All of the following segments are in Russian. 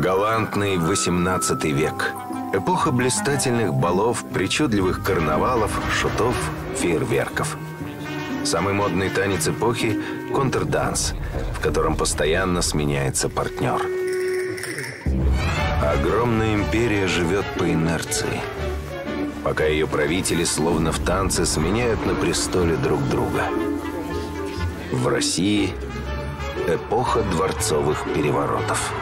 Галантный XVIII век. Эпоха блистательных балов, причудливых карнавалов, шутов, фейерверков. Самый модный танец эпохи – контрданс, в котором постоянно сменяется партнер. Огромная империя живет по инерции, пока ее правители словно в танце сменяют на престоле друг друга. В России – эпоха дворцовых переворотов.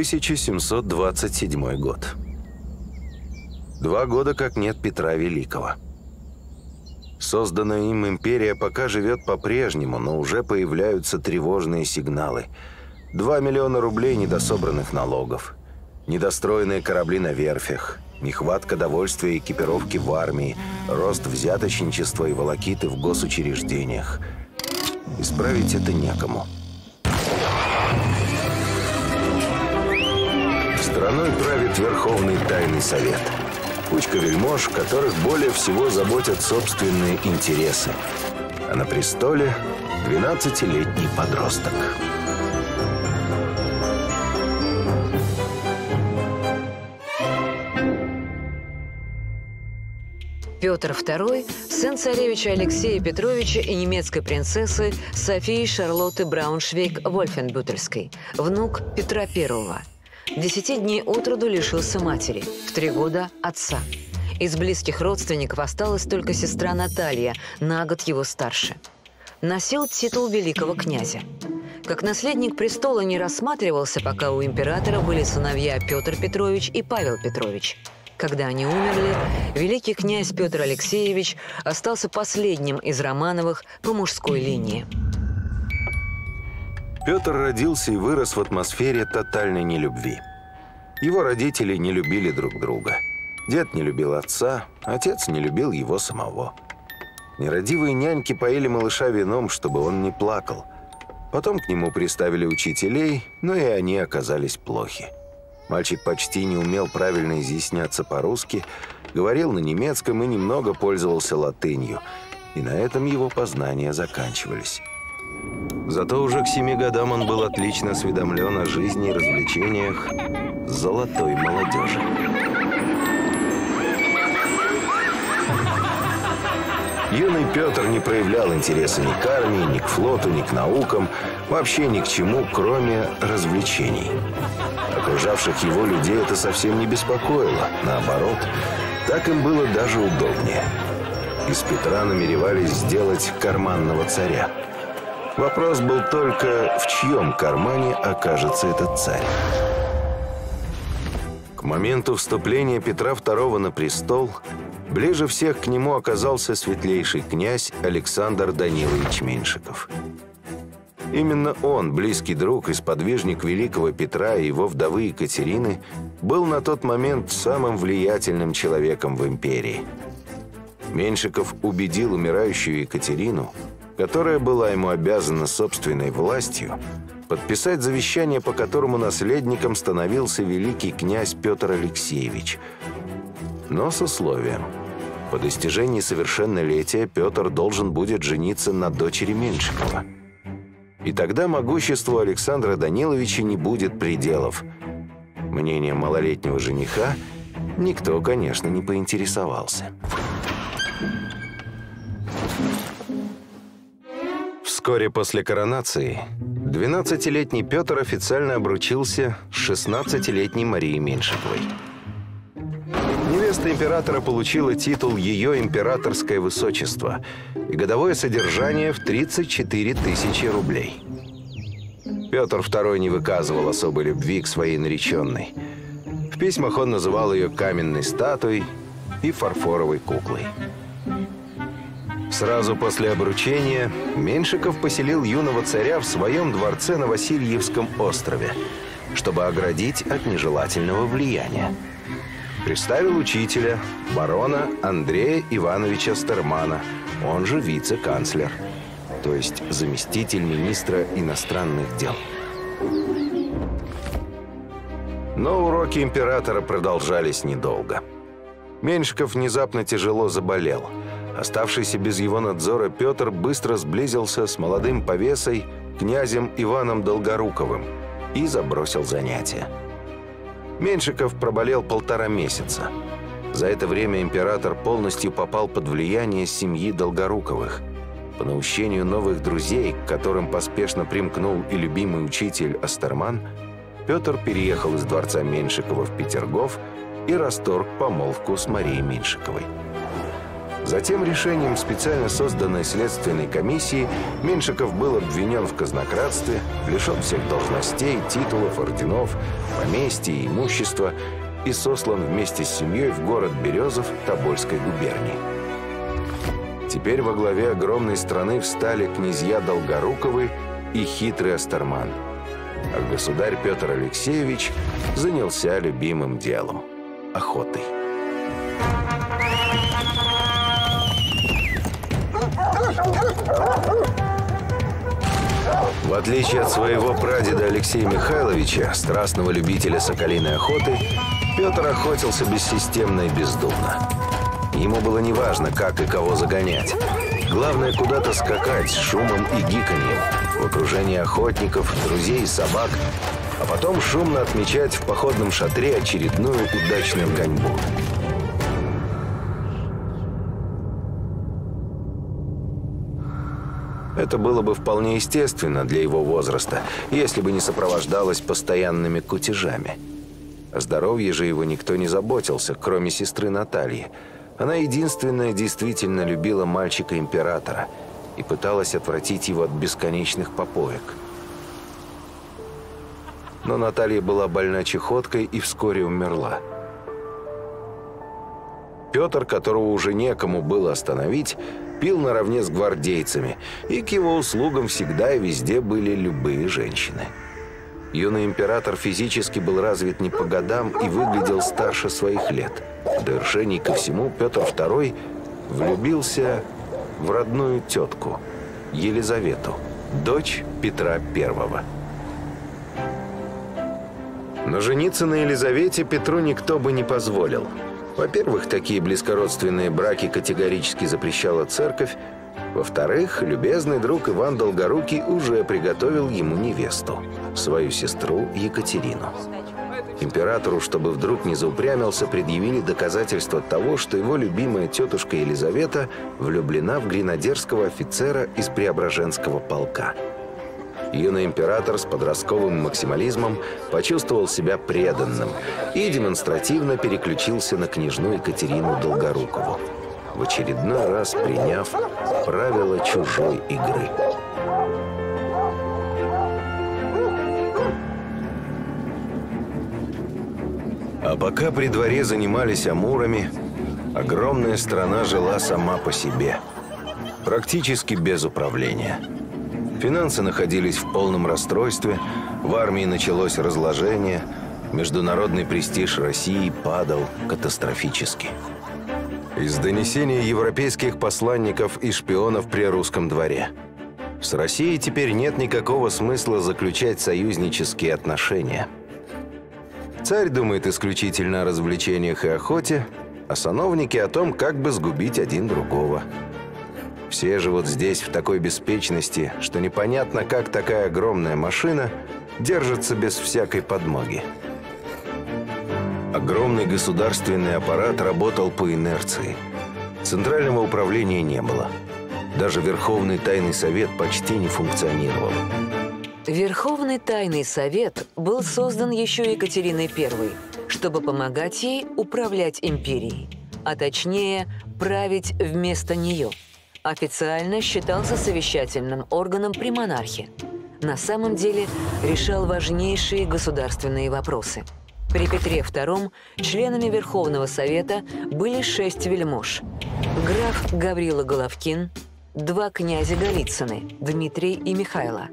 1727 год. Два года как нет Петра Великого. Созданная им империя пока живет по-прежнему, но уже появляются тревожные сигналы. Два миллиона рублей недособранных налогов, недостроенные корабли на верфях, нехватка довольствия и экипировки в армии, рост взяточничества и волокиты в госучреждениях. Исправить это некому. Страной правит Верховный Тайный Совет. Кучка вельмож, которых более всего заботят собственные интересы. А на престоле 12-летний подросток. Петр II – сын царевича Алексея Петровича и немецкой принцессы Софии Шарлотты Брауншвейг-Вольфенбютельской, внук Петра I. Десяти дней от роду лишился матери, в три года – отца. Из близких родственников осталась только сестра Наталья, на год его старше. Носил титул великого князя. Как наследник престола не рассматривался, пока у императора были сыновья Петр Петрович и Павел Петрович. Когда они умерли, великий князь Петр Алексеевич остался последним из Романовых по мужской линии. Петр родился и вырос в атмосфере тотальной нелюбви. Его родители не любили друг друга. Дед не любил отца, отец не любил его самого. Нерадивые няньки поили малыша вином, чтобы он не плакал. Потом к нему приставили учителей, но и они оказались плохи. Мальчик почти не умел правильно изъясняться по-русски, говорил на немецком и немного пользовался латынью. И на этом его познания заканчивались. Зато уже к семи годам он был отлично осведомлен о жизни и развлечениях золотой молодежи. Юный Петр не проявлял интереса ни к армии, ни к флоту, ни к наукам, вообще ни к чему, кроме развлечений. Окружавших его людей это совсем не беспокоило, наоборот, так им было даже удобнее. Из Петра намеревались сделать карманного царя – Вопрос был только, в чьем кармане окажется этот царь. К моменту вступления Петра II на престол ближе всех к нему оказался светлейший князь Александр Данилович Меньшиков. Именно он, близкий друг и сподвижник великого Петра и его вдовы Екатерины, был на тот момент самым влиятельным человеком в империи. Меньшиков убедил умирающую Екатерину – которая была ему обязана собственной властью, подписать завещание, по которому наследником становился великий князь Петр Алексеевич. Но с условием. По достижении совершеннолетия Петр должен будет жениться на дочери Меньшикова. И тогда могуществу Александра Даниловича не будет пределов. Мнением малолетнего жениха никто, конечно, не поинтересовался. Вскоре после коронации 12-летний Петр официально обручился с 16-летней Марией Меньшиковой. Невеста императора получила титул «Ее императорское высочество» и годовое содержание в 34 тысячи рублей. Петр II не выказывал особой любви к своей нареченной. В письмах он называл ее каменной статуей и фарфоровой куклой. Сразу после обручения Меньшиков поселил юного царя в своем дворце на Васильевском острове, чтобы оградить от нежелательного влияния. Представил учителя, барона Андрея Ивановича Стермана, он же вице-канцлер, то есть заместитель министра иностранных дел. Но уроки императора продолжались недолго. Меньшиков внезапно тяжело заболел. Оставшийся без его надзора Петр быстро сблизился с молодым повесой, князем Иваном Долгоруковым, и забросил занятия. Меньшиков проболел полтора месяца. За это время император полностью попал под влияние семьи Долгоруковых. По наущению новых друзей, к которым поспешно примкнул и любимый учитель Астерман, Петр переехал из дворца Меньшикова в Петергоф и расторг помолвку с Марией Меньшиковой. Затем решением специально созданной следственной комиссии Меньшиков был обвинен в казнократстве, лишен всех должностей, титулов, орденов, поместья и имущества и сослан вместе с семьей в город Березов Тобольской губернии. Теперь во главе огромной страны встали князья Долгоруковы и хитрый Астерман. А государь Петр Алексеевич занялся любимым делом – охотой. В отличие от своего прадеда Алексея Михайловича, страстного любителя соколиной охоты, Петр охотился бессистемно и бездумно. Ему было неважно, как и кого загонять. Главное, куда-то скакать с шумом и гиканьем, в окружении охотников, друзей и собак, а потом шумно отмечать в походном шатре очередную удачную гоньбу. Это было бы вполне естественно для его возраста, если бы не сопровождалось постоянными кутежами. О здоровье же его никто не заботился, кроме сестры Натальи. Она единственная действительно любила мальчика-императора и пыталась отвратить его от бесконечных попоек. Но Наталья была больна чехоткой и вскоре умерла. Петр, которого уже некому было остановить, пил наравне с гвардейцами, и к его услугам всегда и везде были любые женщины. Юный император физически был развит не по годам и выглядел старше своих лет. В довершении ко всему Петр II влюбился в родную тетку, Елизавету, дочь Петра I. Но жениться на Елизавете Петру никто бы не позволил – во-первых, такие близкородственные браки категорически запрещала церковь. Во-вторых, любезный друг Иван Долгорукий уже приготовил ему невесту, свою сестру Екатерину. Императору, чтобы вдруг не заупрямился, предъявили доказательства того, что его любимая тетушка Елизавета влюблена в гренадерского офицера из Преображенского полка – юный император с подростковым максимализмом почувствовал себя преданным и демонстративно переключился на княжну Екатерину Долгорукову, в очередной раз приняв правила чужой игры. А пока при дворе занимались амурами, огромная страна жила сама по себе, практически без управления – Финансы находились в полном расстройстве, в армии началось разложение, международный престиж России падал катастрофически. Из донесений европейских посланников и шпионов при русском дворе. С Россией теперь нет никакого смысла заключать союзнические отношения. Царь думает исключительно о развлечениях и охоте, а сановники о том, как бы сгубить один другого – все живут здесь в такой беспечности, что непонятно, как такая огромная машина держится без всякой подмоги. Огромный государственный аппарат работал по инерции. Центрального управления не было. Даже Верховный Тайный Совет почти не функционировал. Верховный Тайный Совет был создан еще Екатериной I, чтобы помогать ей управлять империей, а точнее править вместо нее – официально считался совещательным органом при монархе. На самом деле решал важнейшие государственные вопросы. При Петре II членами Верховного Совета были шесть вельмож. Граф Гаврила Головкин, два князя Голицыны, Дмитрий и Михайло,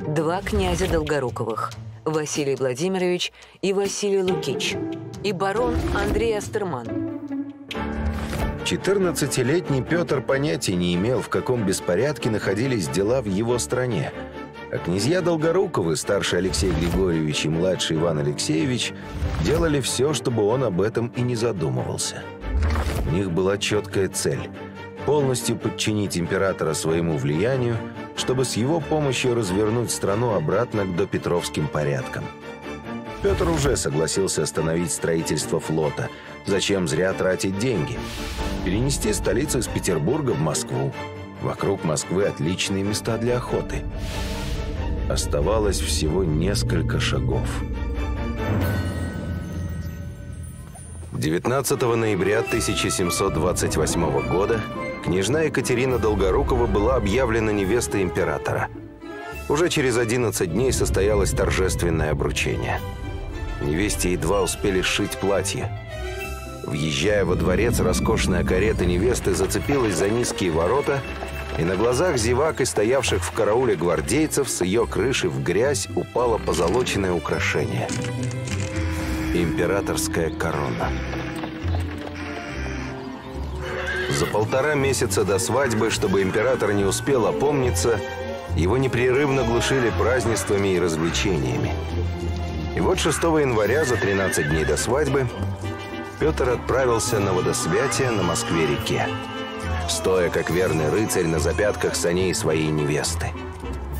два князя Долгоруковых, Василий Владимирович и Василий Лукич, и барон Андрей Астерман – 14-летний Петр понятия не имел, в каком беспорядке находились дела в его стране. А князья Долгоруковы, старший Алексей Григорьевич и младший Иван Алексеевич, делали все, чтобы он об этом и не задумывался. У них была четкая цель – полностью подчинить императора своему влиянию, чтобы с его помощью развернуть страну обратно к допетровским порядкам. Петр уже согласился остановить строительство флота. Зачем зря тратить деньги? Перенести столицу из Петербурга в Москву. Вокруг Москвы отличные места для охоты. Оставалось всего несколько шагов. 19 ноября 1728 года княжна Екатерина Долгорукова была объявлена невестой императора. Уже через 11 дней состоялось торжественное обручение. Невесте едва успели сшить платье. Въезжая во дворец, роскошная карета невесты зацепилась за низкие ворота – и на глазах зевак и стоявших в карауле гвардейцев с ее крыши в грязь упало позолоченное украшение. Императорская корона. За полтора месяца до свадьбы, чтобы император не успел опомниться, его непрерывно глушили празднествами и развлечениями. И вот 6 января, за 13 дней до свадьбы, Петр отправился на водосвятие на Москве-реке стоя как верный рыцарь на запятках саней своей невесты.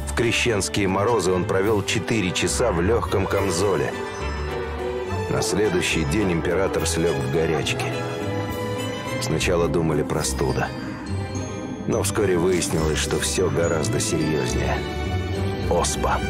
В крещенские морозы он провел четыре часа в легком камзоле. На следующий день император слег в горячке. Сначала думали простуда. Но вскоре выяснилось, что все гораздо серьезнее. Оспа.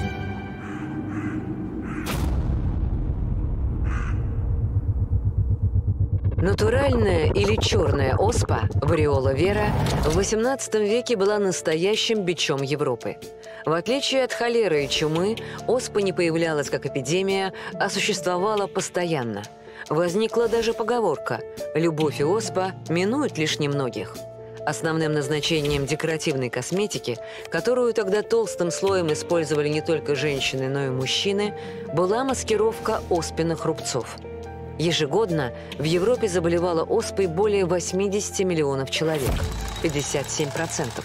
Натуральная или черная оспа, вариола вера, в XVIII веке была настоящим бичом Европы. В отличие от холеры и чумы, оспа не появлялась как эпидемия, а существовала постоянно. Возникла даже поговорка «любовь и оспа минуют лишь немногих». Основным назначением декоративной косметики, которую тогда толстым слоем использовали не только женщины, но и мужчины, была маскировка оспенных рубцов – Ежегодно в Европе заболевало оспой более 80 миллионов человек, 57%.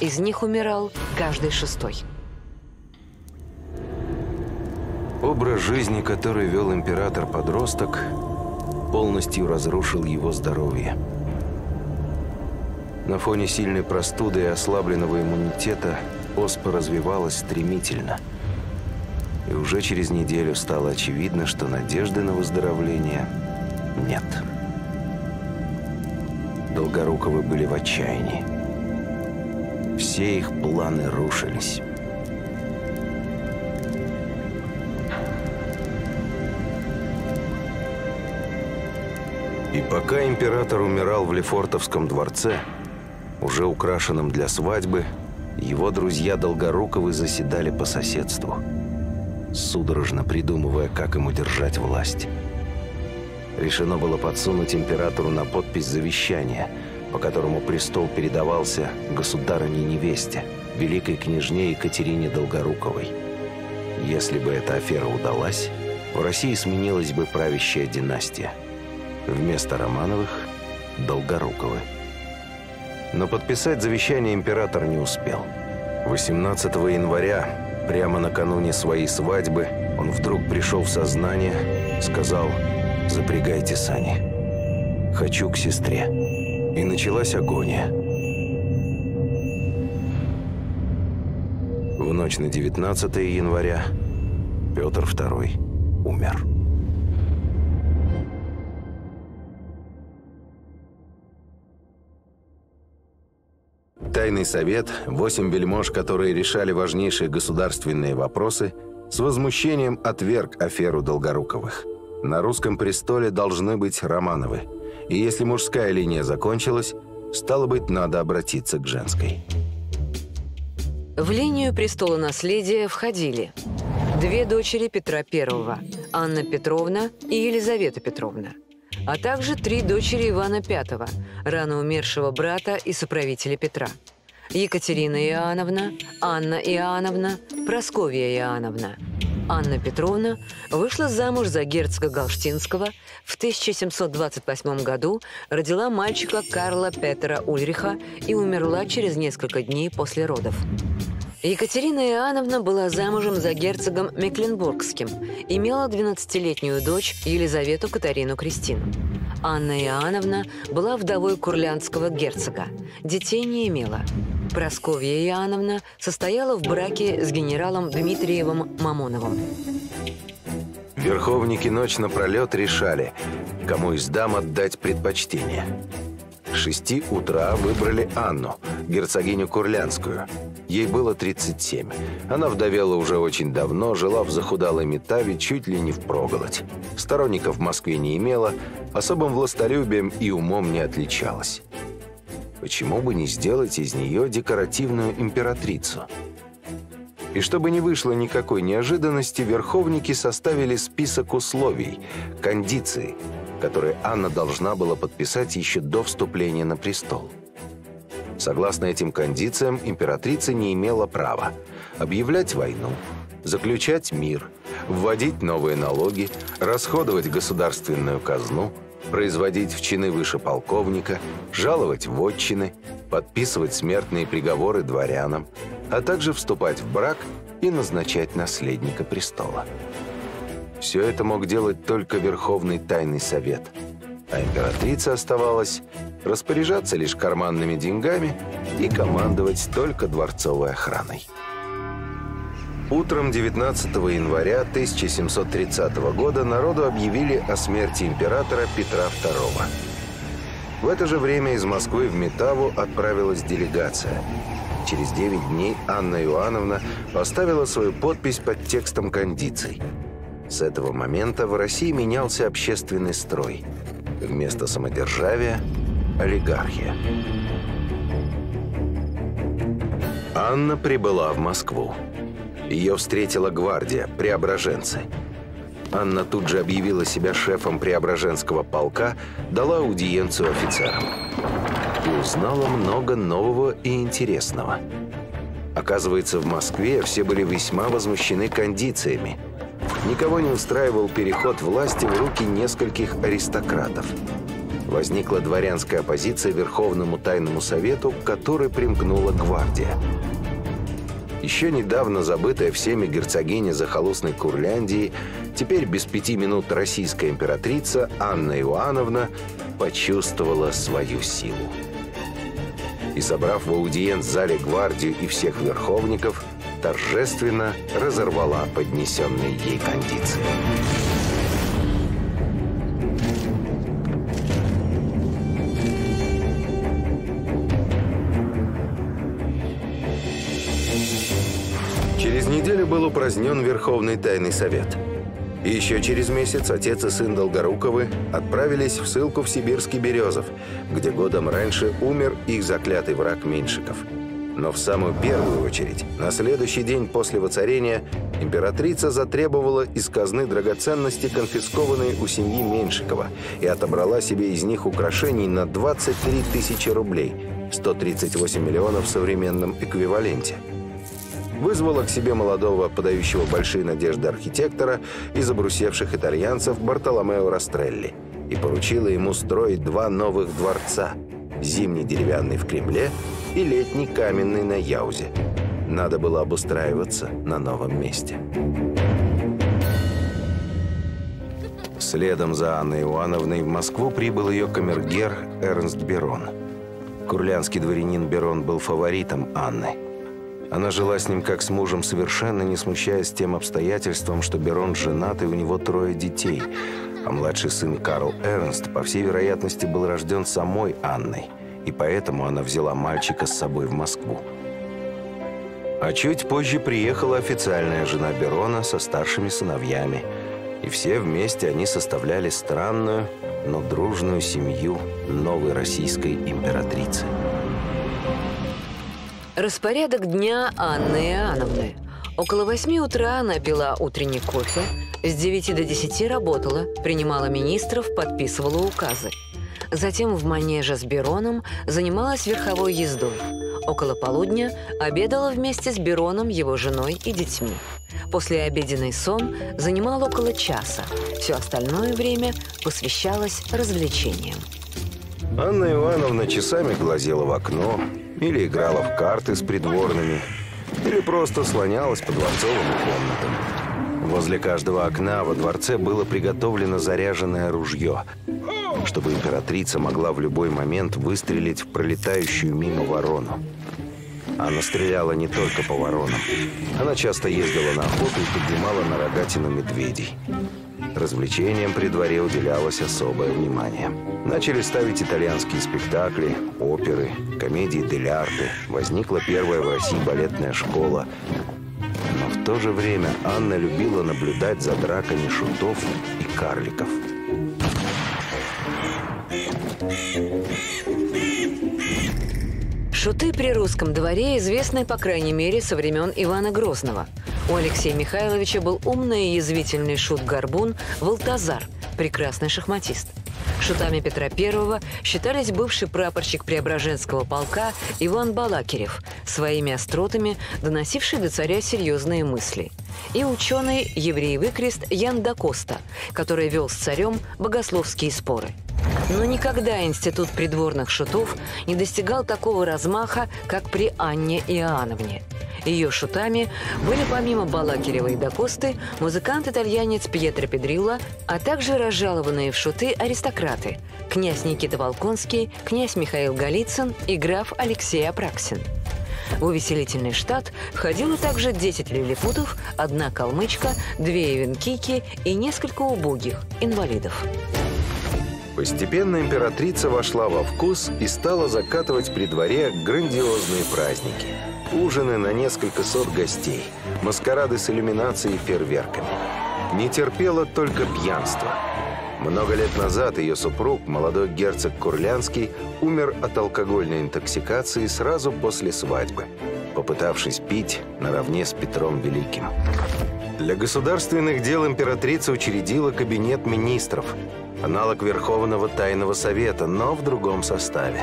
Из них умирал каждый шестой. Образ жизни, который вел император-подросток, полностью разрушил его здоровье. На фоне сильной простуды и ослабленного иммунитета оспа развивалась стремительно – и уже через неделю стало очевидно, что надежды на выздоровление нет. Долгоруковы были в отчаянии. Все их планы рушились. И пока император умирал в Лефортовском дворце, уже украшенном для свадьбы, его друзья Долгоруковы заседали по соседству – судорожно придумывая, как ему держать власть. Решено было подсунуть императору на подпись завещания, по которому престол передавался государыне-невесте, великой княжне Екатерине Долгоруковой. Если бы эта афера удалась, в России сменилась бы правящая династия. Вместо Романовых – Долгоруковы. Но подписать завещание император не успел. 18 января Прямо накануне своей свадьбы он вдруг пришел в сознание, сказал «Запрягайте сани. Хочу к сестре». И началась агония. В ночь на 19 января Петр II умер. Тайный совет, восемь вельмож, которые решали важнейшие государственные вопросы, с возмущением отверг аферу Долгоруковых. На русском престоле должны быть Романовы. И если мужская линия закончилась, стало быть, надо обратиться к женской. В линию престола наследия входили две дочери Петра I – Анна Петровна и Елизавета Петровна – а также три дочери Ивана V, рано умершего брата и соправителя Петра. Екатерина Иоанновна, Анна Иоанновна, Просковья Иоанновна. Анна Петровна вышла замуж за герцога Галштинского, в 1728 году родила мальчика Карла Петера Ульриха и умерла через несколько дней после родов. Екатерина Иоанновна была замужем за герцогом Мекленбургским, имела 12-летнюю дочь Елизавету Катарину Кристину. Анна Иоанновна была вдовой курлянского герцога, детей не имела. Просковья Иоанновна состояла в браке с генералом Дмитриевым Мамоновым. Верховники ночь напролет решали, кому из дам отдать предпочтение. К шести утра выбрали Анну, герцогиню Курлянскую. Ей было 37. Она вдовела уже очень давно, жила в захудалой Метаве чуть ли не впроголодь. Сторонников в Москве не имела, особым властолюбием и умом не отличалась. Почему бы не сделать из нее декоративную императрицу? И чтобы не вышло никакой неожиданности, верховники составили список условий, кондиций, которые Анна должна была подписать еще до вступления на престол. Согласно этим кондициям, императрица не имела права объявлять войну, заключать мир, вводить новые налоги, расходовать государственную казну, производить в чины выше полковника, жаловать вотчины, подписывать смертные приговоры дворянам, а также вступать в брак и назначать наследника престола. Все это мог делать только Верховный Тайный Совет, а императрица оставалась распоряжаться лишь карманными деньгами и командовать только дворцовой охраной. Утром 19 января 1730 года народу объявили о смерти императора Петра II. В это же время из Москвы в Метаву отправилась делегация. Через 9 дней Анна Иоанновна поставила свою подпись под текстом кондиций. С этого момента в России менялся общественный строй. Вместо самодержавия – олигархия. Анна прибыла в Москву. Ее встретила гвардия, преображенцы. Анна тут же объявила себя шефом Преображенского полка, дала аудиенцию офицерам. И узнала много нового и интересного. Оказывается, в Москве все были весьма возмущены кондициями. Никого не устраивал переход власти в руки нескольких аристократов. Возникла дворянская оппозиция Верховному Тайному Совету, к которой примкнула гвардия – еще недавно забытая всеми герцогиня захолустной Курляндии, теперь без пяти минут российская императрица Анна Иоанновна почувствовала свою силу. И, собрав в аудиенц-зале гвардию и всех верховников, торжественно разорвала поднесенные ей кондиции. неделю был упразднен Верховный Тайный Совет. И еще через месяц отец и сын Долгоруковы отправились в ссылку в Сибирский Березов, где годом раньше умер их заклятый враг Меньшиков. Но в самую первую очередь, на следующий день после воцарения, императрица затребовала из казны драгоценности, конфискованные у семьи Меньшикова, и отобрала себе из них украшений на 23 тысячи рублей, 138 миллионов в современном эквиваленте – вызвала к себе молодого, подающего большие надежды архитектора из обрусевших итальянцев Бартоломео Растрелли и поручила ему строить два новых дворца – зимний деревянный в Кремле и летний каменный на Яузе. Надо было обустраиваться на новом месте. Следом за Анной Иоанновной в Москву прибыл ее камергер Эрнст Берон. Курлянский дворянин Берон был фаворитом Анны – она жила с ним как с мужем, совершенно не смущаясь тем обстоятельством, что Берон женат и у него трое детей, а младший сын Карл Эрнст, по всей вероятности, был рожден самой Анной, и поэтому она взяла мальчика с собой в Москву. А чуть позже приехала официальная жена Берона со старшими сыновьями, и все вместе они составляли странную, но дружную семью новой российской императрицы. Распорядок дня Анны Иоанновны. Около восьми утра она пила утренний кофе, с девяти до десяти работала, принимала министров, подписывала указы. Затем в манеже с Бероном занималась верховой ездой. Около полудня обедала вместе с Бероном, его женой и детьми. После обеденный сон занимал около часа. Все остальное время посвящалось развлечениям. Анна Ивановна часами глазела в окно или играла в карты с придворными, или просто слонялась по дворцовым комнатам. Возле каждого окна во дворце было приготовлено заряженное ружье, чтобы императрица могла в любой момент выстрелить в пролетающую мимо ворону. Она стреляла не только по воронам. Она часто ездила на охоту и поднимала на рогатину медведей. Развлечениям при дворе уделялось особое внимание. Начали ставить итальянские спектакли, оперы, комедии дель арте. Возникла первая в России балетная школа. Но в то же время Анна любила наблюдать за драками шутов и карликов. Шуты при русском дворе известны, по крайней мере, со времен Ивана Грозного. У Алексея Михайловича был умный и язвительный шут-горбун Валтазар, прекрасный шахматист. Шутами Петра I считались бывший прапорщик Преображенского полка Иван Балакирев, своими остротами доносивший до царя серьезные мысли, и ученый еврей-выкрест Ян Дакоста, который вел с царем богословские споры – но никогда институт придворных шутов не достигал такого размаха, как при Анне Иоанновне. Ее шутами были помимо Балакирева и Дакосты музыкант-итальянец Пьетро Педрилла, а также разжалованные в шуты аристократы – князь Никита Волконский, князь Михаил Голицын и граф Алексей Апраксин. В увеселительный штат входило также 10 лилипутов, одна калмычка, две эвенкики и несколько убогих инвалидов. Постепенно императрица вошла во вкус и стала закатывать при дворе грандиозные праздники. Ужины на несколько сот гостей, маскарады с иллюминацией и фейерверками. Не терпела только пьянство. Много лет назад ее супруг, молодой герцог Курлянский, умер от алкогольной интоксикации сразу после свадьбы, попытавшись пить наравне с Петром Великим. Для государственных дел императрица учредила кабинет министров – аналог Верховного Тайного Совета, но в другом составе.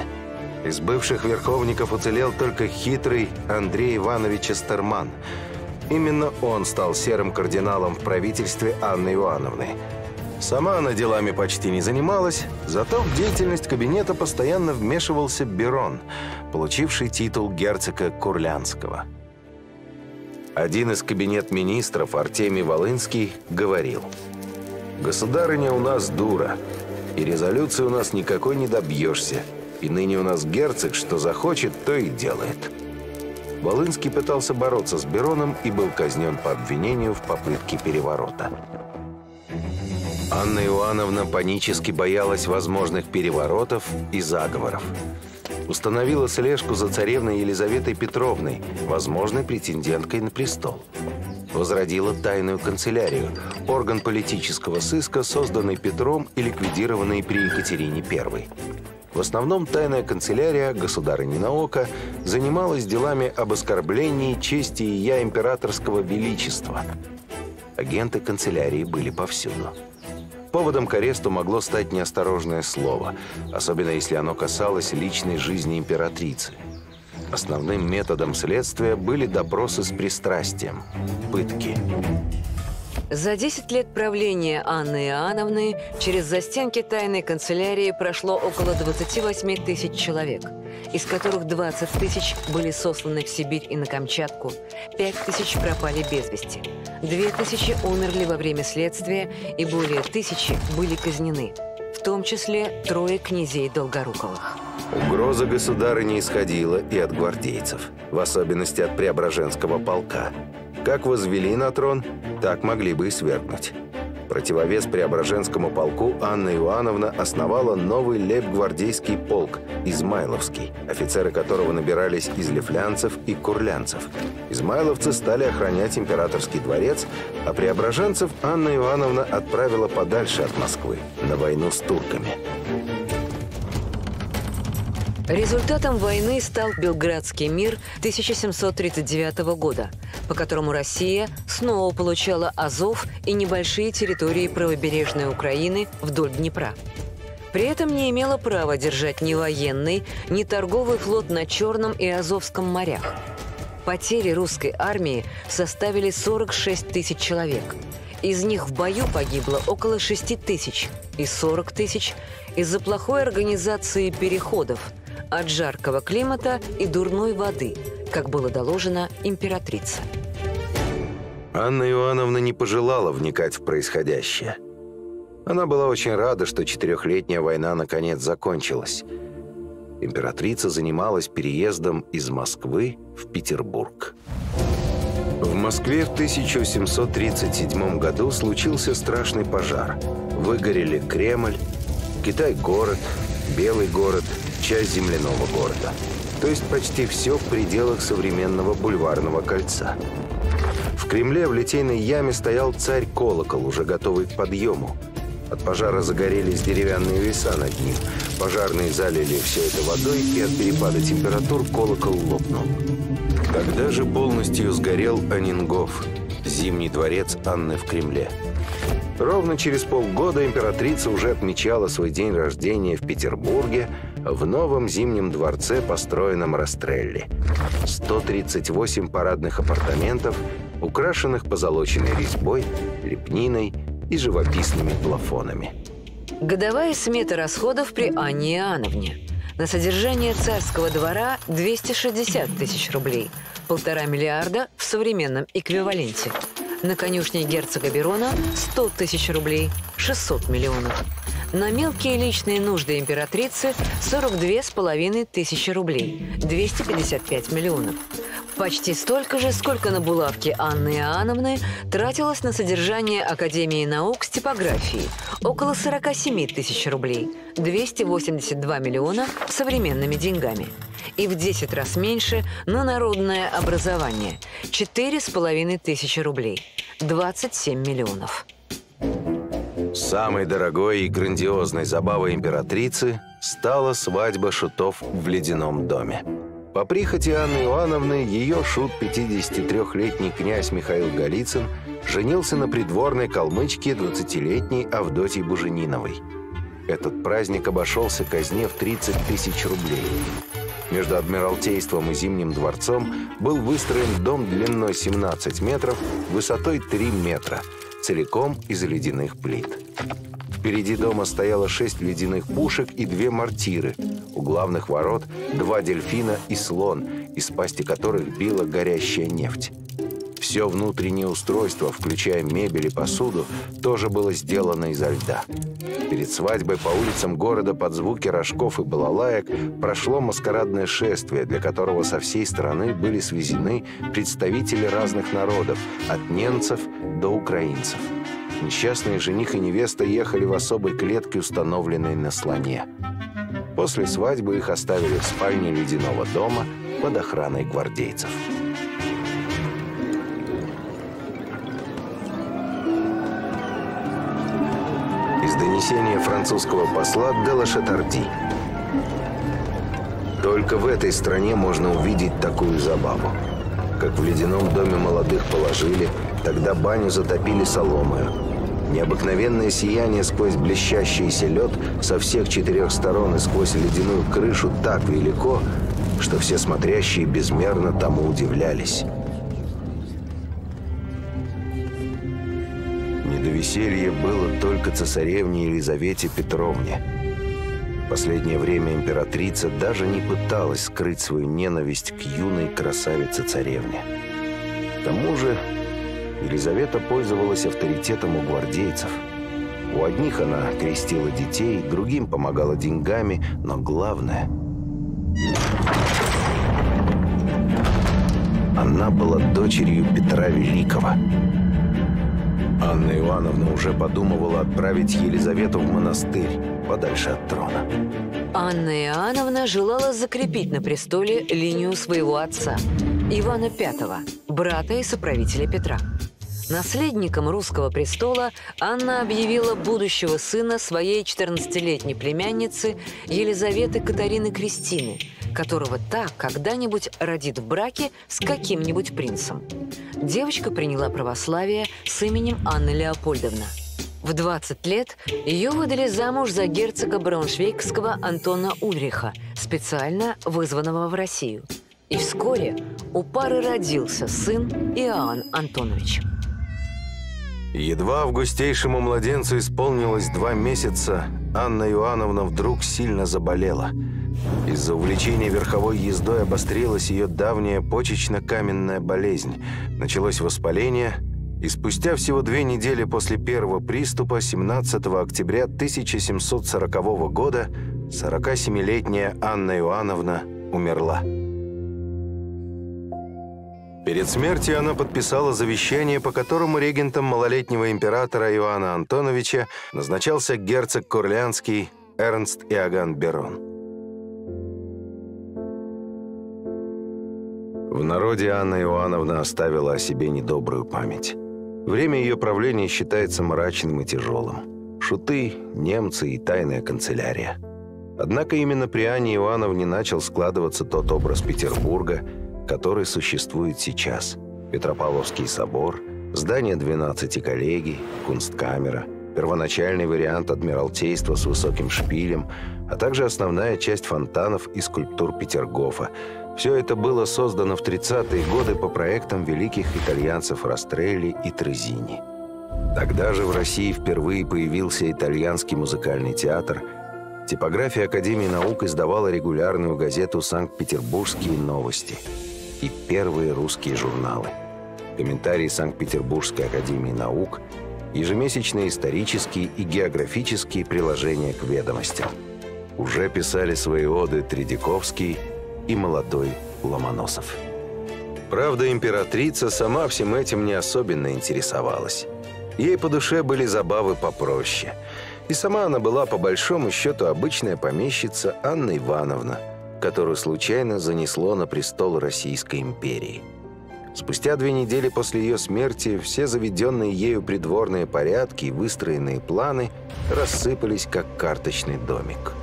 Из бывших верховников уцелел только хитрый Андрей Иванович Эстерман. Именно он стал серым кардиналом в правительстве Анны Иоанновны. Сама она делами почти не занималась, зато в деятельность кабинета постоянно вмешивался Берон, получивший титул герцога Курлянского. Один из кабинет министров, Артемий Волынский, говорил – Государыня у нас дура, и резолюции у нас никакой не добьешься. И ныне у нас герцог, что захочет, то и делает. Волынский пытался бороться с Бероном и был казнен по обвинению в попытке переворота. Анна Иоанновна панически боялась возможных переворотов и заговоров. Установила слежку за царевной Елизаветой Петровной, возможной претенденткой на престол возродила тайную канцелярию, орган политического сыска, созданный Петром и ликвидированный при Екатерине I. В основном тайная канцелярия, государыни око, занималась делами об оскорблении чести и я императорского величества. Агенты канцелярии были повсюду. Поводом к аресту могло стать неосторожное слово, особенно если оно касалось личной жизни императрицы – Основным методом следствия были допросы с пристрастием – пытки. За 10 лет правления Анны Иоанновны через застенки тайной канцелярии прошло около 28 тысяч человек, из которых 20 тысяч были сосланы в Сибирь и на Камчатку, 5 тысяч пропали без вести, 2 тысячи умерли во время следствия и более тысячи были казнены, том числе трое князей Долгоруковых. Угроза государы не исходила и от гвардейцев, в особенности от Преображенского полка. Как возвели на трон, так могли бы и свергнуть. Противовес Преображенскому полку Анна Иоанновна основала новый лейб-гвардейский полк Измайловский, офицеры которого набирались из лифлянцев и курлянцев. Измайловцы стали охранять императорский дворец, а преображенцев Анна Иоанновна отправила подальше от Москвы, на войну с турками. Результатом войны стал Белградский мир 1739 года, по которому Россия снова получала Азов и небольшие территории правобережной Украины вдоль Днепра. При этом не имела права держать ни военный, ни торговый флот на Черном и Азовском морях. Потери русской армии составили 46 тысяч человек. Из них в бою погибло около 6 тысяч и 40 тысяч из-за плохой организации переходов – от жаркого климата и дурной воды, как было доложено, императрица. Анна Иоанновна не пожелала вникать в происходящее. Она была очень рада, что четырехлетняя война наконец закончилась. Императрица занималась переездом из Москвы в Петербург. В Москве в 1737 году случился страшный пожар. Выгорели Кремль, Китай-город, Белый город, часть земляного города. То есть почти все в пределах современного бульварного кольца. В Кремле в литейной яме стоял царь-колокол, уже готовый к подъему. От пожара загорелись деревянные веса над ним. Пожарные залили все это водой, и от перепада температур колокол лопнул. Тогда же полностью сгорел Анингов, зимний дворец Анны в Кремле. Ровно через полгода императрица уже отмечала свой день рождения в Петербурге в новом зимнем дворце, построенном Растрелли. 138 парадных апартаментов, украшенных позолоченной резьбой, лепниной и живописными плафонами. Годовая смета расходов при Анне Иоанновне. На содержание царского двора 260 тысяч рублей, полтора миллиарда в современном эквиваленте. На конюшне герцога Берона 100 тысяч рублей, 600 миллионов. На мелкие личные нужды императрицы 42,5 тысячи рублей, 255 миллионов. Почти столько же, сколько на булавке Анны Иоанновны тратилось на содержание Академии наук с типографией – около 47 тысяч рублей, 282 миллиона современными деньгами. И в 10 раз меньше на народное образование – 4,5 тысячи рублей, 27 миллионов. Самой дорогой и грандиозной забавой императрицы стала свадьба шутов в ледяном доме. По прихоти Анны Иоанновны ее шут 53-летний князь Михаил Голицын женился на придворной калмычке 20-летней Авдотьи Бужениновой. Этот праздник обошелся казне в 30 тысяч рублей. Между Адмиралтейством и Зимним дворцом был выстроен дом длиной 17 метров, высотой 3 метра, целиком из ледяных плит. Впереди дома стояло шесть ледяных пушек и две мортиры. У главных ворот два дельфина и слон, из пасти которых била горящая нефть. Все внутреннее устройство, включая мебель и посуду, тоже было сделано изо льда. Перед свадьбой по улицам города под звуки рожков и балалаек прошло маскарадное шествие, для которого со всей страны были свезены представители разных народов, от немцев до украинцев. Несчастные жених и невеста ехали в особой клетке, установленной на слоне. После свадьбы их оставили в спальне ледяного дома под охраной гвардейцев. Из донесения французского посла Дела Шатарди. Только в этой стране можно увидеть такую забаву. Как в ледяном доме молодых положили, тогда баню затопили соломою. Необыкновенное сияние сквозь блещащийся лед со всех четырех сторон и сквозь ледяную крышу так велико, что все смотрящие безмерно тому удивлялись. Не до веселья было только цесаревне Елизавете Петровне. Последнее время императрица даже не пыталась скрыть свою ненависть к юной красавице-царевне. К тому же Елизавета пользовалась авторитетом у гвардейцев. У одних она крестила детей, другим помогала деньгами, но главное... Она была дочерью Петра Великого. Анна Ивановна уже подумывала отправить Елизавету в монастырь, подальше от трона. Анна Иоанновна желала закрепить на престоле линию своего отца, Ивана V, брата и соправителя Петра. Наследником русского престола Анна объявила будущего сына своей 14-летней племянницы Елизаветы Катарины Кристины, которого та когда-нибудь родит в браке с каким-нибудь принцем. Девочка приняла православие с именем Анна Леопольдовна. В 20 лет ее выдали замуж за герцога Брауншвейгского Антона Ульриха, специально вызванного в Россию. И вскоре у пары родился сын Иоанн Антонович. Едва августейшему младенцу исполнилось два месяца, Анна Иоанновна вдруг сильно заболела. Из-за увлечения верховой ездой обострилась ее давняя почечно-каменная болезнь. Началось воспаление, и спустя всего две недели после первого приступа, 17 октября 1740 года, 47-летняя Анна Иоанновна умерла. Перед смертью она подписала завещание, по которому регентом малолетнего императора Иоанна Антоновича назначался герцог Курлянский Эрнст Иоганн Берон. В народе Анна Иоанновна оставила о себе недобрую память. Время ее правления считается мрачным и тяжелым. Шуты, немцы и тайная канцелярия. Однако именно при Анне Иоанновне начал складываться тот образ Петербурга – который существует сейчас. Петропавловский собор, здание 12 коллегий, кунсткамера, первоначальный вариант Адмиралтейства с высоким шпилем, а также основная часть фонтанов и скульптур Петергофа. Все это было создано в 30-е годы по проектам великих итальянцев Растрелли и Трезини. Тогда же в России впервые появился итальянский музыкальный театр. Типография Академии наук издавала регулярную газету «Санкт-Петербургские новости» и первые русские журналы. Комментарии Санкт-Петербургской академии наук, ежемесячные исторические и географические приложения к ведомостям. Уже писали свои оды Тредяковский и молодой Ломоносов. Правда, императрица сама всем этим не особенно интересовалась. Ей по душе были забавы попроще. И сама она была, по большому счету, обычная помещица Анна Ивановна – которую случайно занесло на престол Российской империи. Спустя две недели после ее смерти все заведенные ею придворные порядки и выстроенные планы рассыпались, как карточный домик.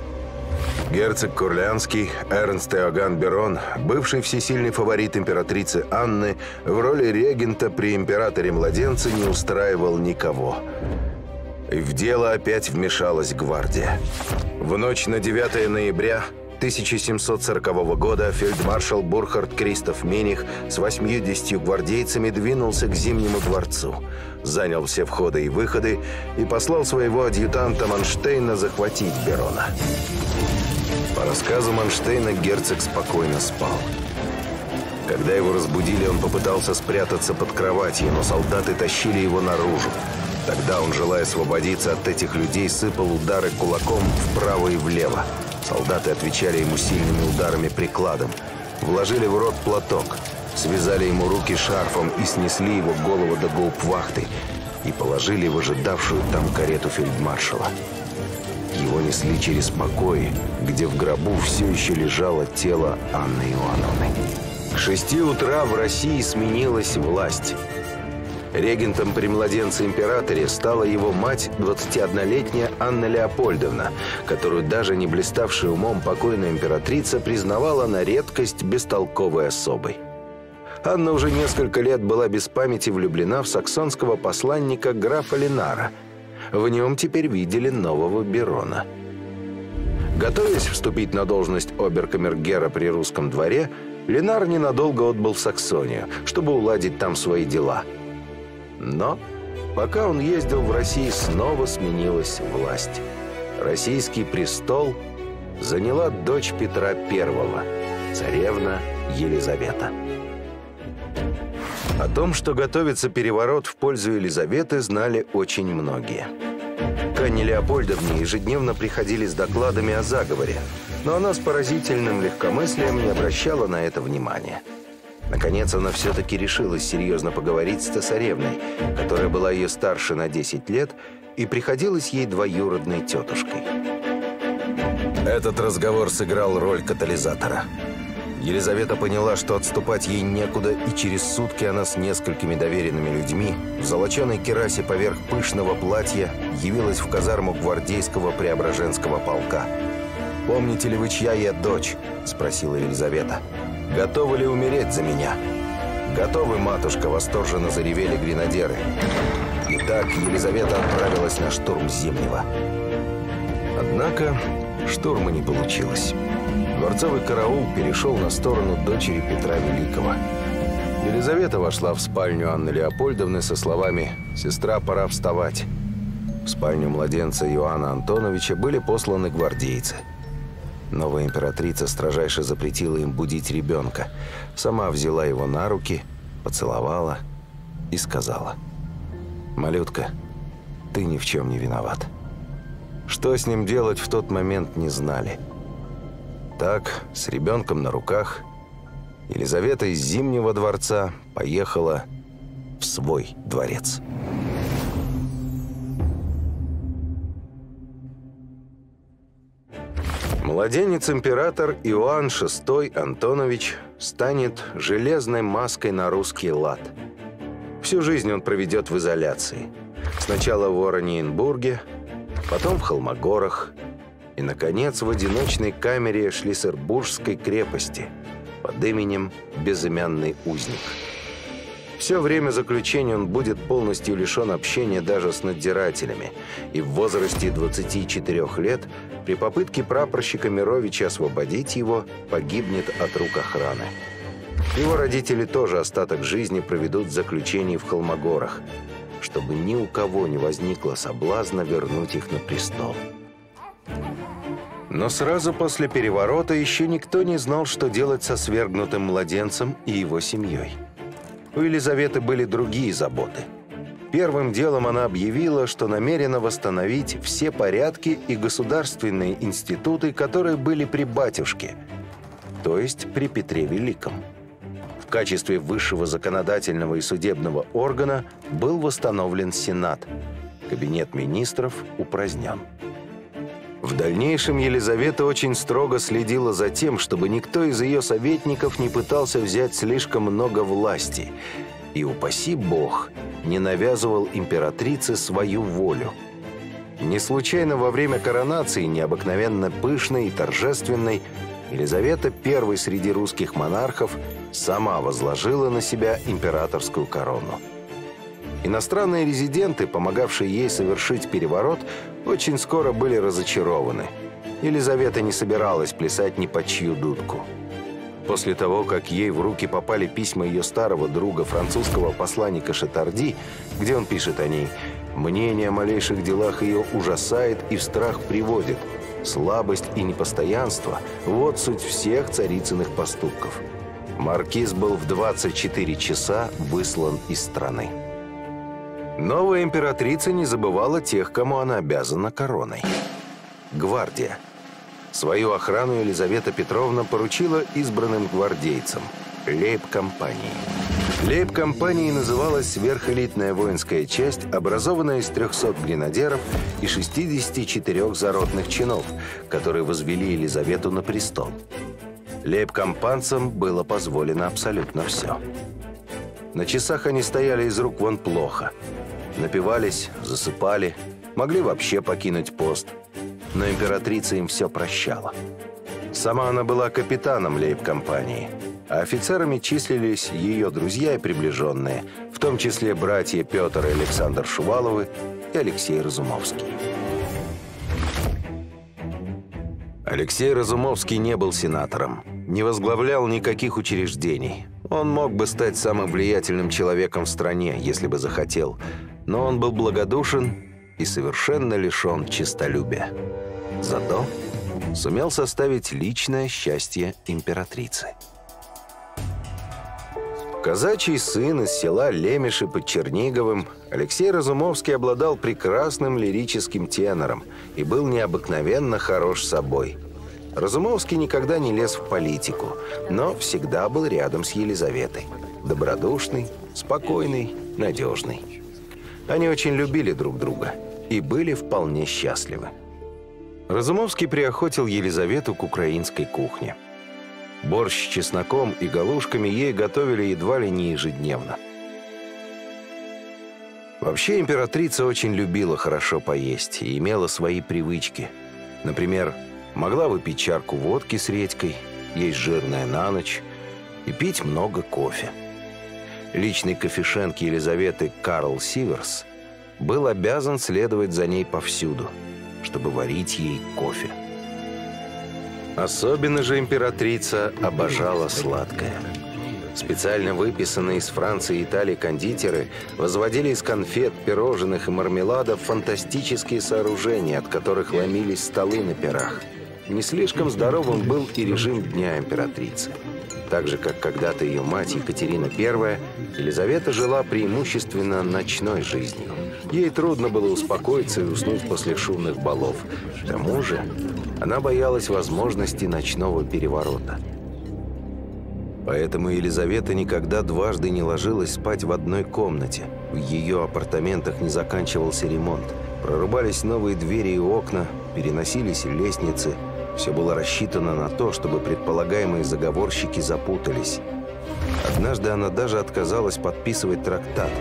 Герцог Курлянский, Эрнст Иоганн Берон, бывший всесильный фаворит императрицы Анны, в роли регента при императоре-младенце не устраивал никого. И в дело опять вмешалась гвардия. В ночь на 9 ноября 1740 года фельдмаршал Бурхард Кристоф Миних с 80 гвардейцами двинулся к Зимнему дворцу, занял все входы и выходы и послал своего адъютанта Манштейна захватить Берона. По рассказу Манштейна герцог спокойно спал. Когда его разбудили, он попытался спрятаться под кроватью, но солдаты тащили его наружу. Тогда он, желая освободиться от этих людей, сыпал удары кулаком вправо и влево. Солдаты отвечали ему сильными ударами прикладом. Вложили в рот платок, связали ему руки шарфом и снесли его голову до гауптвахты и положили в ожидавшую там карету фельдмаршала. Его несли через покои, где в гробу все еще лежало тело Анны Иоанновны. К шести утра в России сменилась власть – Регентом при младенце-императоре стала его мать, 21-летняя Анна Леопольдовна, которую даже не блиставшая умом покойная императрица признавала на редкость бестолковой особой. Анна уже несколько лет была без памяти влюблена в саксонского посланника графа Ленара. В нем теперь видели нового Берона. Готовясь вступить на должность оберкамергера при русском дворе, Ленар ненадолго отбыл в Саксонию, чтобы уладить там свои дела – но пока он ездил в России, снова сменилась власть. Российский престол заняла дочь Петра I, царевна Елизавета. О том, что готовится переворот в пользу Елизаветы, знали очень многие. К Анне Леопольдовне ежедневно приходили с докладами о заговоре, но она с поразительным легкомыслием не обращала на это внимания. Наконец она все-таки решилась серьезно поговорить с цесаревной, которая была ее старше на 10 лет и приходилась ей двоюродной тетушкой. Этот разговор сыграл роль катализатора. Елизавета поняла, что отступать ей некуда, и через сутки она с несколькими доверенными людьми в золоченой керасе поверх пышного платья явилась в казарму гвардейского преображенского полка. «Помните ли вы, чья я дочь?» – спросила Елизавета. Готовы ли умереть за меня? Готовы, матушка, восторженно заревели гренадеры. Итак, Елизавета отправилась на штурм Зимнего. Однако штурма не получилось. Дворцовый караул перешел на сторону дочери Петра Великого. Елизавета вошла в спальню Анны Леопольдовны со словами «Сестра, пора вставать». В спальню младенца Иоанна Антоновича были посланы гвардейцы – Новая императрица строжайше запретила им будить ребенка. Сама взяла его на руки, поцеловала и сказала. «Малютка, ты ни в чем не виноват». Что с ним делать в тот момент не знали. Так, с ребенком на руках, Елизавета из Зимнего дворца поехала в свой дворец. Младенец-император Иоанн VI Антонович станет железной маской на русский лад. Всю жизнь он проведет в изоляции. Сначала в Ораниенбурге, потом в Холмогорах и, наконец, в одиночной камере Шлиссербургской крепости под именем Безымянный узник. Все время заключения он будет полностью лишен общения даже с надзирателями, и в возрасте 24 лет при попытке прапорщика Мировича освободить его погибнет от рук охраны. Его родители тоже остаток жизни проведут в заключении в Холмогорах, чтобы ни у кого не возникло соблазна вернуть их на престол. Но сразу после переворота еще никто не знал, что делать со свергнутым младенцем и его семьей. У Елизаветы были другие заботы. Первым делом она объявила, что намерена восстановить все порядки и государственные институты, которые были при батюшке, то есть при Петре Великом. В качестве высшего законодательного и судебного органа был восстановлен Сенат. Кабинет министров упразднен. В дальнейшем Елизавета очень строго следила за тем, чтобы никто из ее советников не пытался взять слишком много власти, и, упаси бог, не навязывал императрице свою волю. Не случайно во время коронации, необыкновенно пышной и торжественной, Елизавета, первой среди русских монархов, сама возложила на себя императорскую корону. Иностранные резиденты, помогавшие ей совершить переворот, очень скоро были разочарованы. Елизавета не собиралась плясать ни по чью дудку. После того, как ей в руки попали письма ее старого друга, французского посланника Шатарди, где он пишет о ней «Мнение о малейших делах ее ужасает и в страх приводит. Слабость и непостоянство – вот суть всех царицыных поступков». Маркиз был в 24 часа выслан из страны. Новая императрица не забывала тех, кому она обязана короной. Гвардия. Свою охрану Елизавета Петровна поручила избранным гвардейцам – лейб-компании. Лейб-компанией называлась сверхэлитная воинская часть, образованная из 300 гренадеров и 64 зародных чинов, которые возвели Елизавету на престол. Лейб-компанцам было позволено абсолютно все. На часах они стояли из рук вон плохо – Напивались, засыпали, могли вообще покинуть пост. Но императрица им все прощала. Сама она была капитаном лейб-компании, а офицерами числились ее друзья и приближенные, в том числе братья Петр и Александр Шуваловы и Алексей Разумовский. Алексей Разумовский не был сенатором, не возглавлял никаких учреждений. Он мог бы стать самым влиятельным человеком в стране, если бы захотел – но он был благодушен и совершенно лишен честолюбия. Зато сумел составить личное счастье императрицы. Казачий сын из села Лемеши под Черниговым, Алексей Разумовский обладал прекрасным лирическим тенором и был необыкновенно хорош собой. Разумовский никогда не лез в политику, но всегда был рядом с Елизаветой. Добродушный, спокойный, надежный. Они очень любили друг друга и были вполне счастливы. Разумовский приохотил Елизавету к украинской кухне. Борщ с чесноком и галушками ей готовили едва ли не ежедневно. Вообще императрица очень любила хорошо поесть и имела свои привычки. Например, могла выпить чарку водки с редькой, есть жирное на ночь и пить много кофе личный кофешенк Елизаветы Карл Сиверс, был обязан следовать за ней повсюду, чтобы варить ей кофе. Особенно же императрица обожала сладкое. Специально выписанные из Франции и Италии кондитеры возводили из конфет, пирожных и мармеладов фантастические сооружения, от которых ломились столы на пирах. не слишком здоровым был и режим Дня Императрицы. Так же, как когда-то ее мать Екатерина I, Елизавета жила преимущественно ночной жизнью. Ей трудно было успокоиться и уснуть после шумных балов. К тому же она боялась возможности ночного переворота. Поэтому Елизавета никогда дважды не ложилась спать в одной комнате. В ее апартаментах не заканчивался ремонт. Прорубались новые двери и окна, переносились лестницы. Все было рассчитано на то, чтобы предполагаемые заговорщики запутались. Однажды она даже отказалась подписывать трактат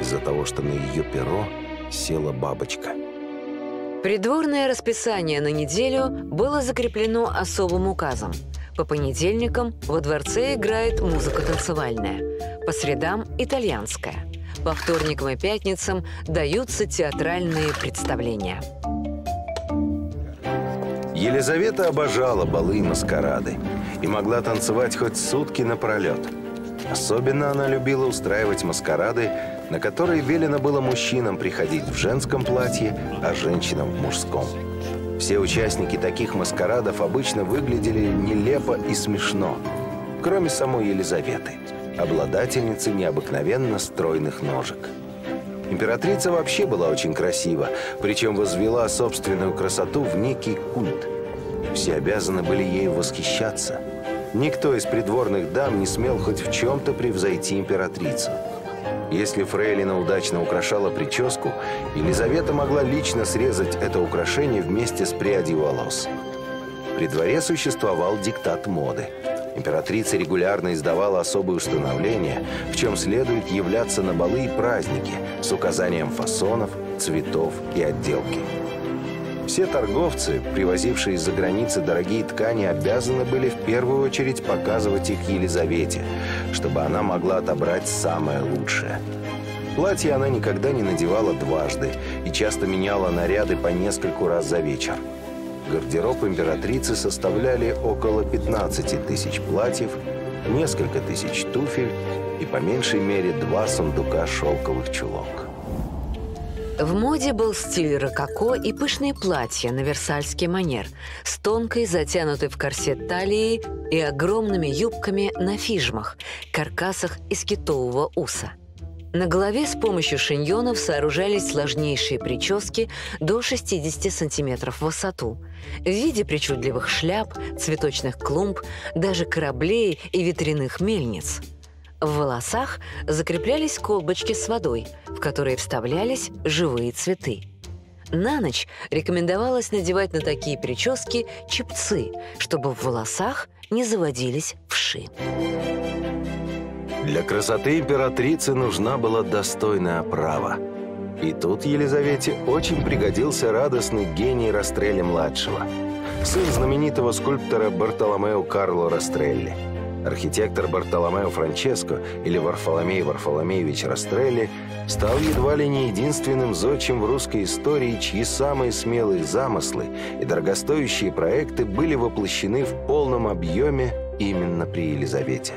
из-за того, что на ее перо села бабочка. Придворное расписание на неделю было закреплено особым указом – по понедельникам во дворце играет музыка танцевальная, по средам – итальянская. По вторникам и пятницам даются театральные представления. Елизавета обожала балы и маскарады и могла танцевать хоть сутки напролет. Особенно она любила устраивать маскарады, на которые велено было мужчинам приходить в женском платье, а женщинам в мужском. Все участники таких маскарадов обычно выглядели нелепо и смешно, кроме самой Елизаветы, обладательницы необыкновенно стройных ножек. Императрица вообще была очень красива, причем возвела собственную красоту в некий культ. Все обязаны были ею восхищаться. Никто из придворных дам не смел хоть в чем-то превзойти императрицу. Если Фрейлина удачно украшала прическу, Елизавета могла лично срезать это украшение вместе с прядью волос. При дворе существовал диктат моды. Императрица регулярно издавала особые установления, в чем следует являться на балы и праздники с указанием фасонов, цветов и отделки. Все торговцы, привозившие из-за границы дорогие ткани, обязаны были в первую очередь показывать их Елизавете, чтобы она могла отобрать самое лучшее. Платье она никогда не надевала дважды и часто меняла наряды по нескольку раз за вечер. Гардероб императрицы составляли около 15 тысяч платьев, несколько тысяч туфель и по меньшей мере два сундука шелковых чулок. В моде был стиль рококо и пышные платья на версальский манер с тонкой, затянутой в корсет талией и огромными юбками на фижмах, каркасах из китового уса. На голове с помощью шиньонов сооружались сложнейшие прически до 60 сантиметров в высоту в виде причудливых шляп, цветочных клумб, даже кораблей и ветряных мельниц – в волосах закреплялись колбочки с водой, в которые вставлялись живые цветы. На ночь рекомендовалось надевать на такие прически чепцы, чтобы в волосах не заводились вши. Для красоты императрицы нужна была достойная оправа. И тут Елизавете очень пригодился радостный гений Растрелли-младшего, сын знаменитого скульптора Бартоломео Карло Растрелли – Архитектор Бартоломео Франческо или Варфоломей Варфоломеевич Растрелли стал едва ли не единственным зодчим в русской истории, чьи самые смелые замыслы и дорогостоящие проекты были воплощены в полном объеме именно при Елизавете.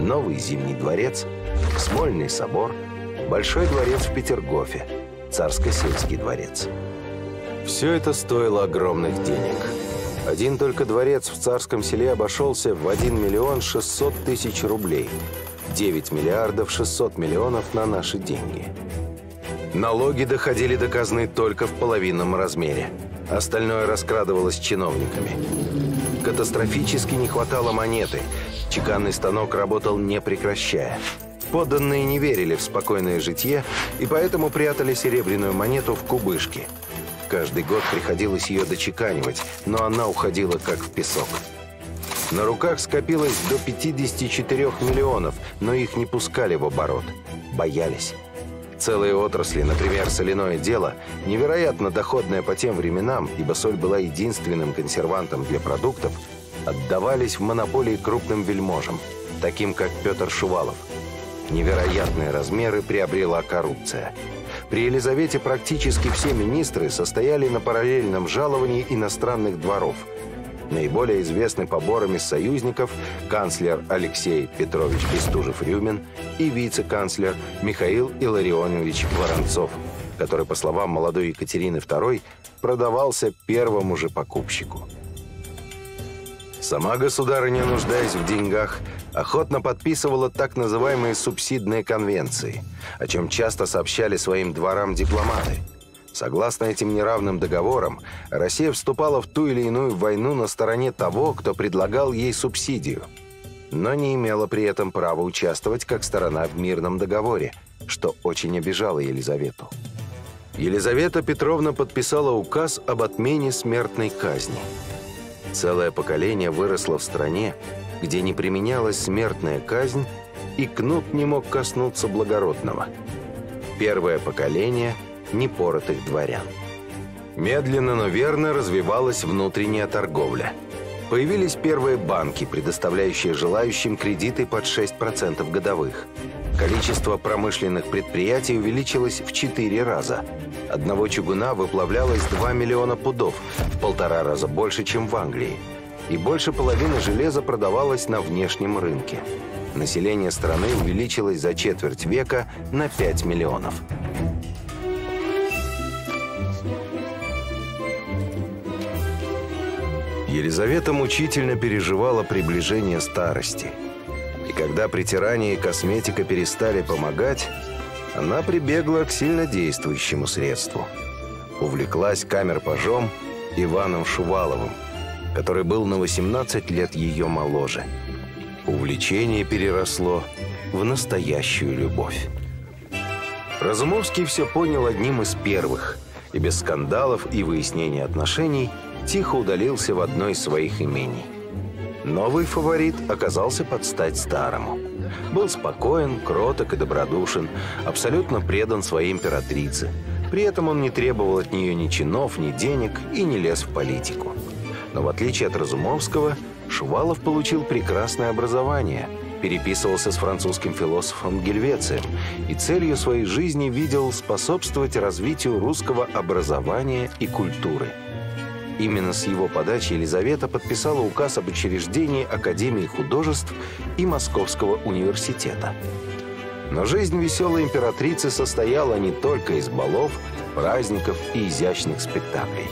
Новый Зимний дворец, Смольный собор, Большой дворец в Петергофе, Царско-сельский дворец. Все это стоило огромных денег – один только дворец в царском селе обошелся в 1 миллион 600 тысяч рублей. 9 миллиардов 600 миллионов на наши деньги. Налоги доходили до казны только в половинном размере. Остальное раскрадывалось чиновниками. Катастрофически не хватало монеты. Чеканный станок работал не прекращая. Подданные не верили в спокойное житье и поэтому прятали серебряную монету в кубышке – Каждый год приходилось ее дочеканивать, но она уходила как в песок. На руках скопилось до 54 миллионов, но их не пускали в оборот. Боялись. Целые отрасли, например, соляное дело, невероятно доходное по тем временам, ибо соль была единственным консервантом для продуктов, отдавались в монополии крупным вельможам, таким как Петр Шувалов. Невероятные размеры приобрела коррупция – при Елизавете практически все министры состояли на параллельном жаловании иностранных дворов. Наиболее известны поборами союзников канцлер Алексей Петрович Бестужев-Рюмин и вице-канцлер Михаил Илларионович Воронцов, который, по словам молодой Екатерины II, продавался первому же покупщику. Сама государыня, нуждаясь в деньгах, охотно подписывала так называемые субсидные конвенции, о чем часто сообщали своим дворам дипломаты. Согласно этим неравным договорам, Россия вступала в ту или иную войну на стороне того, кто предлагал ей субсидию, но не имела при этом права участвовать как сторона в мирном договоре, что очень обижало Елизавету. Елизавета Петровна подписала указ об отмене смертной казни – Целое поколение выросло в стране, где не применялась смертная казнь, и кнут не мог коснуться благородного. Первое поколение непоротых дворян. Медленно, но верно развивалась внутренняя торговля. Появились первые банки, предоставляющие желающим кредиты под 6% годовых. Количество промышленных предприятий увеличилось в 4 раза – Одного чугуна выплавлялось 2 миллиона пудов, в полтора раза больше, чем в Англии. И больше половины железа продавалось на внешнем рынке. Население страны увеличилось за четверть века на 5 миллионов. Елизавета мучительно переживала приближение старости. И когда притирание и косметика перестали помогать, она прибегла к сильнодействующему средству. Увлеклась камер-пажом Иваном Шуваловым, который был на 18 лет ее моложе. Увлечение переросло в настоящую любовь. Разумовский все понял одним из первых, и без скандалов и выяснения отношений тихо удалился в одно из своих имений. Новый фаворит оказался под стать старому – был спокоен, кроток и добродушен, абсолютно предан своей императрице. При этом он не требовал от нее ни чинов, ни денег и не лез в политику. Но в отличие от Разумовского, Шувалов получил прекрасное образование, переписывался с французским философом Гельвецием и целью своей жизни видел способствовать развитию русского образования и культуры – Именно с его подачи Елизавета подписала указ об учреждении Академии художеств и Московского университета. Но жизнь веселой императрицы состояла не только из балов, праздников и изящных спектаклей.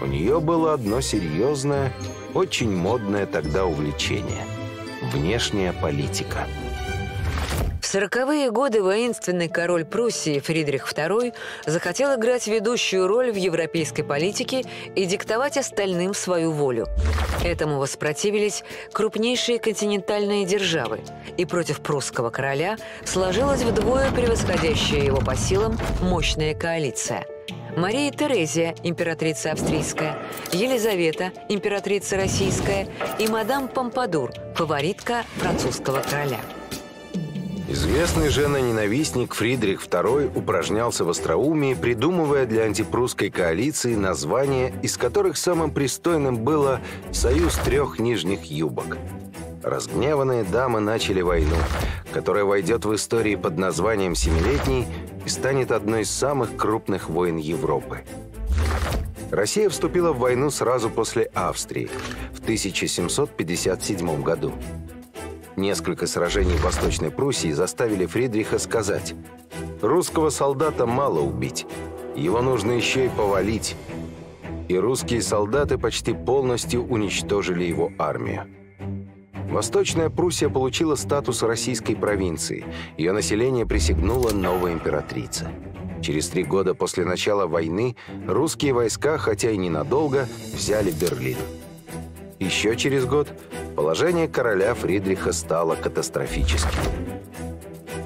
У нее было одно серьезное, очень модное тогда увлечение – внешняя политика – в сороковые годы воинственный король Пруссии Фридрих II захотел играть ведущую роль в европейской политике и диктовать остальным свою волю. Этому воспротивились крупнейшие континентальные державы, и против прусского короля сложилась вдвое превосходящая его по силам мощная коалиция – Мария Терезия, императрица австрийская, Елизавета, императрица российская и мадам Помпадур, фаворитка французского короля. Известный жена-ненавистник Фридрих II упражнялся в остроумии, придумывая для антипрусской коалиции названия, из которых самым пристойным было «Союз трех нижних юбок». Разгневанные дамы начали войну, которая войдет в истории под названием «Семилетней» и станет одной из самых крупных войн Европы. Россия вступила в войну сразу после Австрии в 1757 году. Несколько сражений в Восточной Пруссии заставили Фридриха сказать «Русского солдата мало убить, его нужно еще и повалить». И русские солдаты почти полностью уничтожили его армию. Восточная Пруссия получила статус российской провинции. Ее население присягнуло новой императрице. Через три года после начала войны русские войска, хотя и ненадолго, взяли Берлин. Еще через год положение короля Фридриха стало катастрофическим.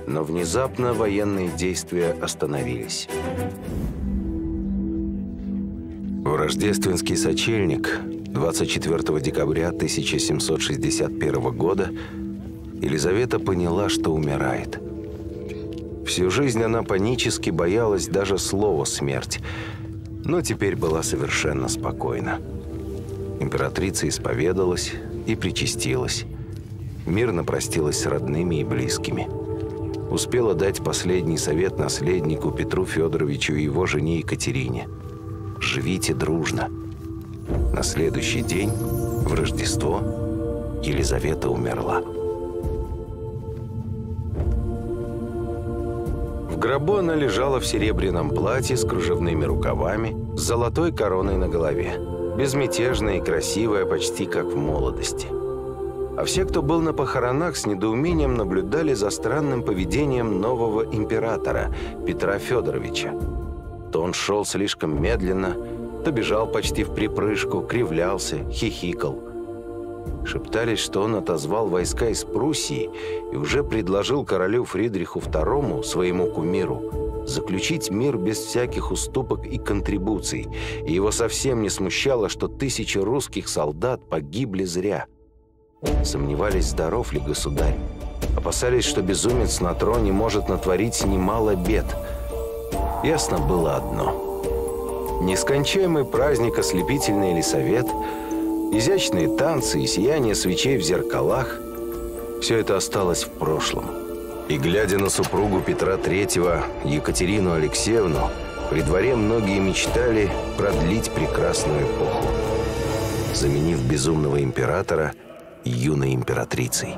Но внезапно военные действия остановились. В рождественский сочельник 24 декабря 1761 года Елизавета поняла, что умирает. Всю жизнь она панически боялась даже слова «смерть», но теперь была совершенно спокойна. Императрица исповедалась и причастилась. Мирно простилась с родными и близкими. Успела дать последний совет наследнику Петру Федоровичу и его жене Екатерине. «Живите дружно». На следующий день, в Рождество, Елизавета умерла. В гробу она лежала в серебряном платье с кружевными рукавами, с золотой короной на голове безмятежная и красивая, почти как в молодости. А все, кто был на похоронах, с недоумением наблюдали за странным поведением нового императора, Петра Федоровича. То он шел слишком медленно, то бежал почти в припрыжку, кривлялся, хихикал. Шептались, что он отозвал войска из Пруссии и уже предложил королю Фридриху II, своему кумиру, заключить мир без всяких уступок и контрибуций, и его совсем не смущало, что тысячи русских солдат погибли зря. Сомневались, здоров ли государь. Опасались, что безумец на троне может натворить немало бед. Ясно было одно. Нескончаемый праздник ослепительный или совет – Изящные танцы и сияние свечей в зеркалах – все это осталось в прошлом. И глядя на супругу Петра III, Екатерину Алексеевну, при дворе многие мечтали продлить прекрасную эпоху, заменив безумного императора юной императрицей.